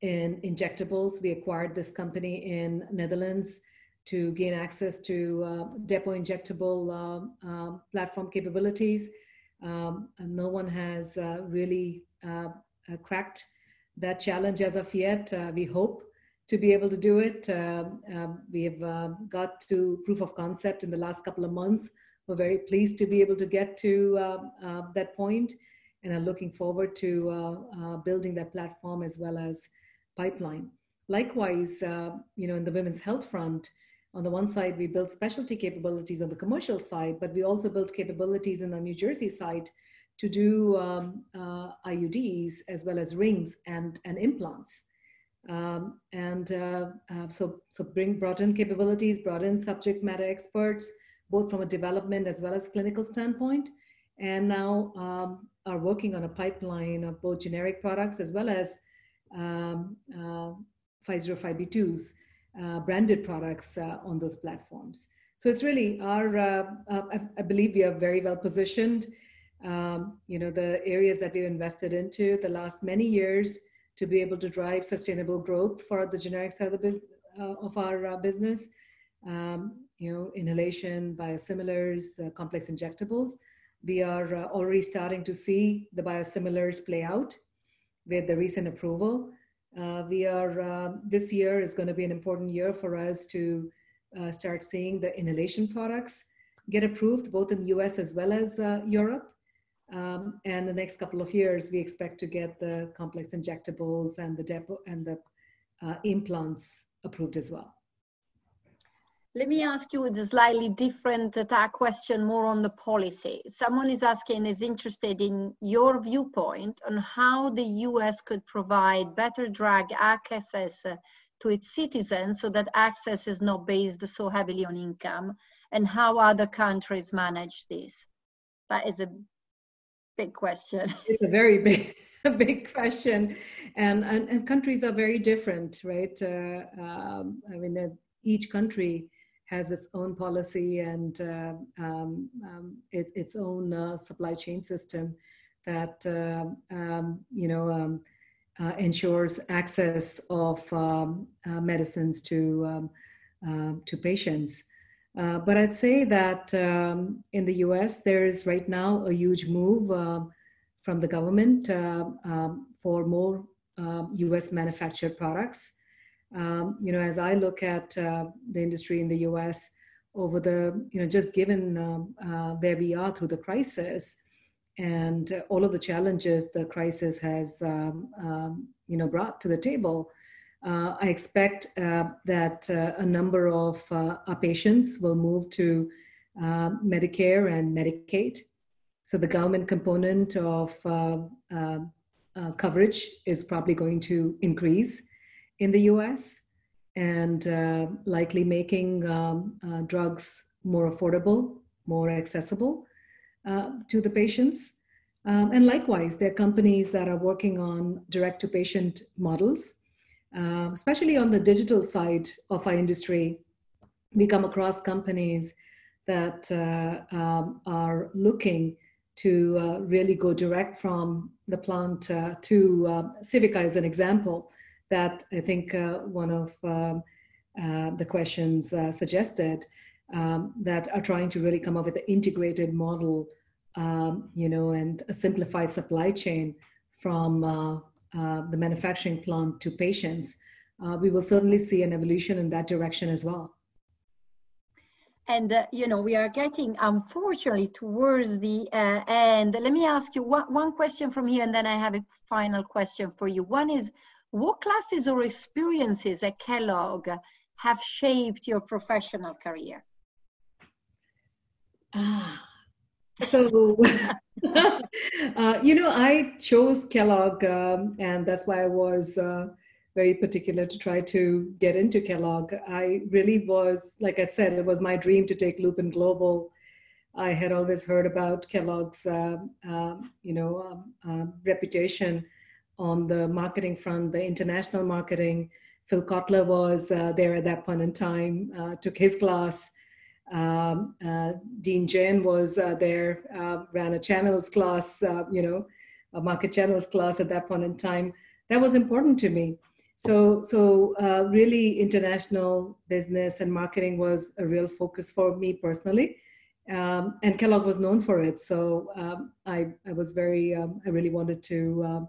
in injectables. We acquired this company in Netherlands to gain access to uh, depot injectable uh, uh, platform capabilities. Um, no one has uh, really uh, uh, cracked that challenge as of yet. we hope to be able to do it. Um we have got to proof of concept in the last couple of months. We're very pleased to be able to get to that point and are looking forward to building that platform as well as pipeline. Likewise, uh, you know, in the women's health front, on the one side, we built specialty capabilities on the commercial side, but we also built capabilities in the New Jersey side to do um, uh, IUDs as well as rings and, and implants. Um, and uh, uh, so, so bring brought in capabilities, brought in subject matter experts, both from a development as well as clinical standpoint, and now um, are working on a pipeline of both generic products as well as um, uh, 505b2s, uh, branded products uh, on those platforms. So it's really our, uh, uh, I, I, believe we are very well positioned. Um, you know, the areas that we've invested into the last many years to be able to drive sustainable growth for the generic side of, the biz- uh, of our business. Um, you know, inhalation, biosimilars, complex injectables. We are already starting to see the biosimilars play out with the recent approval. Uh, we are, uh, this year is going to be an important year for us to uh, start seeing the inhalation products get approved both in the US as well as uh, Europe. Um, and the next couple of years, we expect to get the complex injectables and the depot and the uh, implants approved as well. Let me ask you a slightly different attack question, more on the policy. Someone is asking, is interested in your viewpoint on how the US could provide better drug access to its citizens so that access is not based so heavily on income, and how other countries manage this? That is a big question. <laughs> It's a very big, <laughs> big question, and, and, and countries are very different, right? Uh, um, I mean, each country has its own policy and uh, um, um, it, its own uh, supply chain system that uh, um, you know um, uh, ensures access of um, uh, medicines to to patients. But I'd say that in the U.S. there is right now a huge move from the government for more U.S. manufactured products um, you know, as I look at uh, the industry in the U.S. over the, you know, just given um, uh, where we are through the crisis and uh, all of the challenges the crisis has, um, um you know, brought to the table, uh, I expect uh, that uh, a number of our patients will move to Medicare and Medicaid. So the government component of coverage is probably going to increase in the US and uh, likely making um, uh, drugs more affordable, more accessible uh, to the patients. Um, and likewise, there are companies that are working on direct to patient models, uh, especially on the digital side of our industry. We come across companies that uh, um, are looking to uh, really go direct from the plant to Civica, as an example that I think uh, one of um, uh, the questions uh, suggested um, that are trying to really come up with an integrated model um, you know, and a simplified supply chain from uh, uh, the manufacturing plant to patients, uh, we will certainly see an evolution in that direction as well. And, you know, we are getting, unfortunately, towards the end. Let me ask you one, one question from here, and then I have a final question for you. One is, what classes or experiences at Kellogg have shaped your professional career? Ah, so, <laughs> uh, you know, I chose Kellogg, um, and that's why I was uh, very particular to try to get into Kellogg. I really was, like I said, it was my dream to take Lupin Global. I had always heard about Kellogg's, uh, you know, um, uh, reputation on the marketing front, the international marketing. Phil Kotler was uh, there at that point in time, uh, took his class. Um, uh, Dean Jain was uh, there, uh, ran a channels class, uh, you know, a market channels class at that point in time. That was important to me. So, so really, international business and marketing was a real focus for me personally. Um, and Kellogg was known for it. So um, I, I was very, um, I really wanted to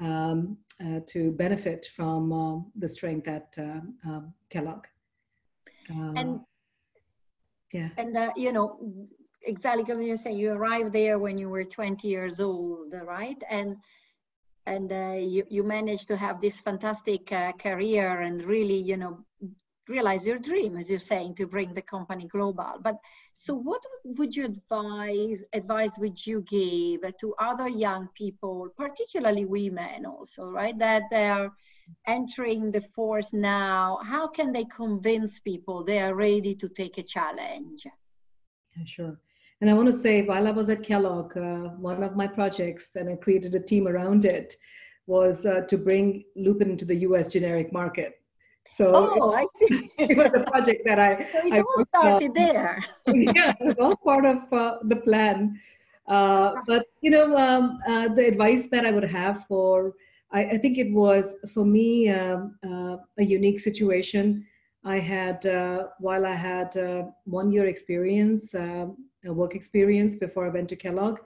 um, uh, to benefit from uh, the strength at uh, um, Kellogg. and yeah, and uh, you know exactly what you're saying. You arrived there when you were 20 years old, right? And and uh, you you managed to have this fantastic uh, career and really, you know, realize your dream, as you're saying, to bring the company global. But so, what would you advise advice would you give to other young people, particularly women, also, right? That they are entering the force now. How can they convince people they are ready to take a challenge? Sure. And I want to say, while I was at Kellogg, uh, one of my projects, and I created a team around it, was uh, to bring Lupin into the U.S. generic market. So oh, it, I see. <laughs> it was a project that I. So it I all started on. there. <laughs> yeah, it was all part of uh, the plan. Uh, but you know, um, uh, the advice that I would have for, I, I think it was for me um, uh, a unique situation. I had uh, while I had uh, one year experience, work experience before I went to Kellogg.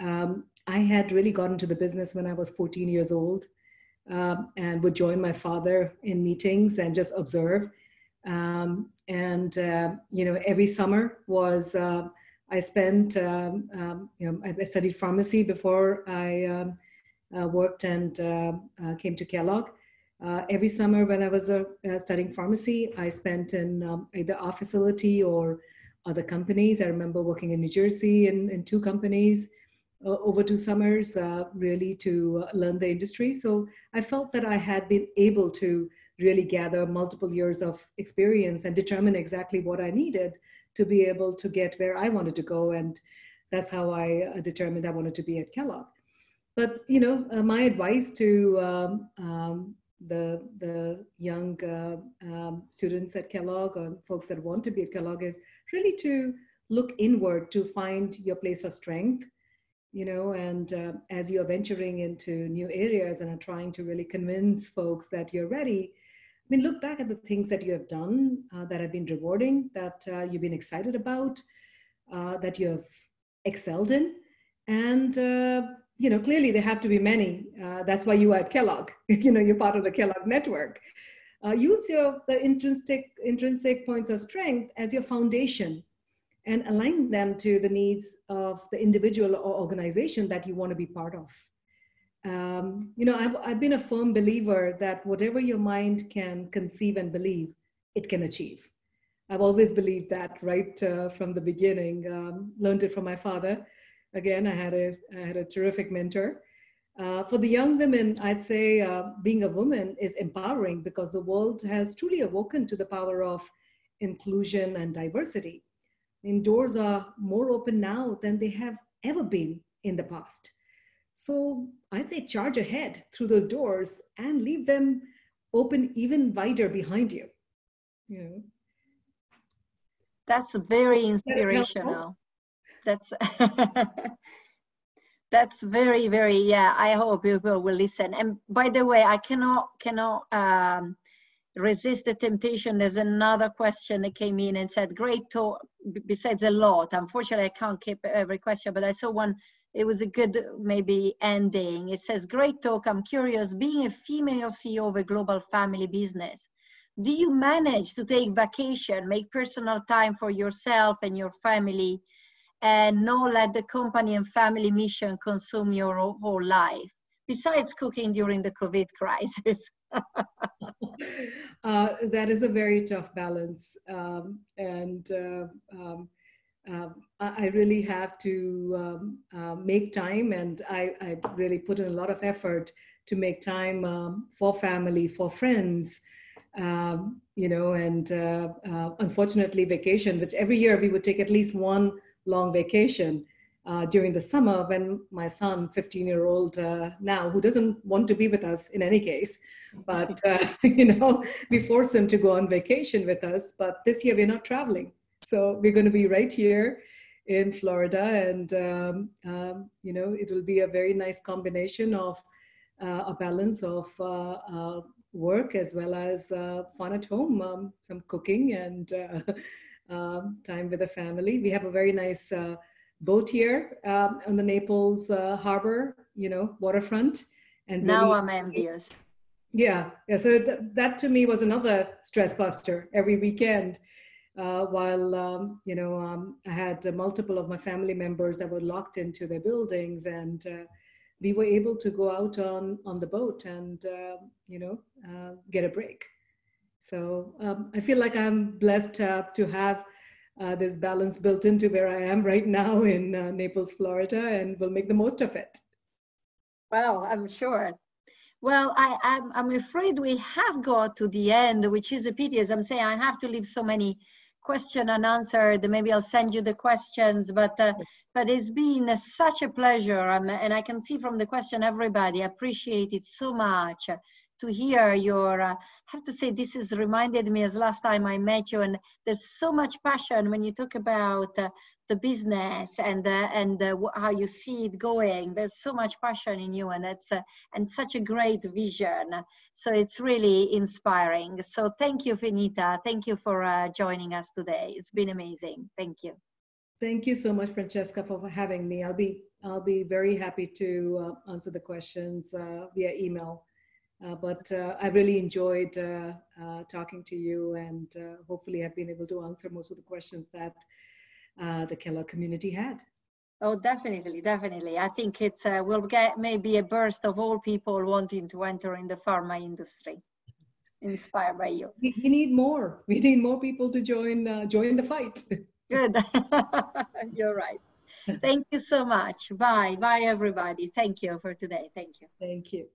Um, I had really gotten into the business when I was 14 years old um, and would join my father in meetings and just observe. Um, and uh, you know, every summer was uh, I spent. Um, um you know, I studied pharmacy before I um, uh, worked and uh, uh, came to Kellogg. Uh, every summer when I was studying pharmacy, I spent in either our facility or other companies. I remember working in New Jersey in, in two companies over two summers, uh, really to uh, learn the industry. So I felt that I had been able to really gather multiple years of experience and determine exactly what I needed to be able to get where I wanted to go. And that's how I uh, determined I wanted to be at Kellogg. But you know, uh, my advice to um, um, the the young uh, um, students at Kellogg or folks that want to be at Kellogg is really to look inward to find your place of strength you know and uh, as you're venturing into new areas and are trying to really convince folks that you're ready i mean look back at the things that you have done uh, that have been rewarding that uh, you've been excited about uh, that you have excelled in. And uh, you know clearly there have to be many uh, that's why you are at kellogg <laughs> you know you're part of the kellogg network. Use your the intrinsic intrinsic points of strength as your foundation and align them to the needs of the individual or organization that you want to be part of. Um, you know, I've, I've been a firm believer that whatever your mind can conceive and believe, it can achieve. I've always believed that right uh, from the beginning. Um, learned it from my father. Again, I had a, I had a terrific mentor. Uh, for the young women, I'd say uh, being a woman is empowering because the world has truly awoken to the power of inclusion and diversity. And doors are more open now than they have ever been in the past. So I say charge ahead through those doors and leave them open even wider behind you. You know. That's very inspirational. That's <laughs> that's very very yeah. I hope people will listen. And by the way, I cannot cannot um, resist the temptation. There's another question that came in and said, great talk, besides a lot. Unfortunately, I can't keep every question, but I saw one, it was a good maybe ending. It says, great talk, I'm curious, being a female CEO of a global family business, do you manage to take vacation, make personal time for yourself and your family, and not let the company and family mission consume your whole life, besides cooking during the COVID <laughs> crisis? <laughs> uh, that is a very tough balance. Um, and uh, um, uh, I really have to um, uh, make time, and I, I, really put in a lot of effort to make time um, for family, for friends, um, you know, and uh, uh, unfortunately, vacation, which every year we would take at least one long vacation uh, during the summer when my son, 15 year old uh, now, who doesn't want to be with us in any case, <laughs> but uh, <laughs> you know, we force him to go on vacation with us. But this year we're not traveling, so we're going to be right here in Florida, and um, um, you know, it will be a very nice combination of uh, a balance of uh, work as well as fun at home, um, some cooking and. <laughs> Um, time with the family. We have a very nice boat here um, on the Naples uh, harbor, you know, waterfront. And really, now I'm envious. Yeah, yeah. So th- that to me was another stress buster every weekend. Uh, while um, you know, um, I had uh, multiple of my family members that were locked into their buildings, and uh, we were able to go out on on the boat and uh, you know uh, get a break. So um, I feel like I'm blessed to have uh, this balance built into where I am right now in uh, Naples, Florida, and we'll make the most of it. Well, I'm sure. Well, I, I'm, I'm afraid we have got to the end, which is a pity. As I'm saying, I have to leave so many question unanswered. Maybe I'll send you the questions, but uh, but it's been such a pleasure. Um, and I can see from the question everybody appreciate it so much to hear your, uh, I have to say, this has reminded me as last time I met you, and there's so much passion when you talk about uh, the business and uh, and uh, how you see it going. There's so much passion in you, and it's uh, and such a great vision. So it's really inspiring. So thank you, Vinita. Thank you for uh, joining us today. It's been amazing. Thank you. Thank you so much, Francesca, for having me. I'll be I'll be very happy to answer the questions via email. Uh, but uh, I really enjoyed uh, uh talking to you, and uh, hopefully, I've been able to answer most of the questions that uh, the Kellogg community had. Oh, definitely, definitely. I think it's we'll get maybe a burst of all people wanting to enter in the pharma industry, inspired by you. We, we need more. <laughs> We need more people to join join the fight. <laughs> Good. <laughs> You're right. Thank you so much. Bye. Bye, everybody. Thank you for today. Thank you. Thank you.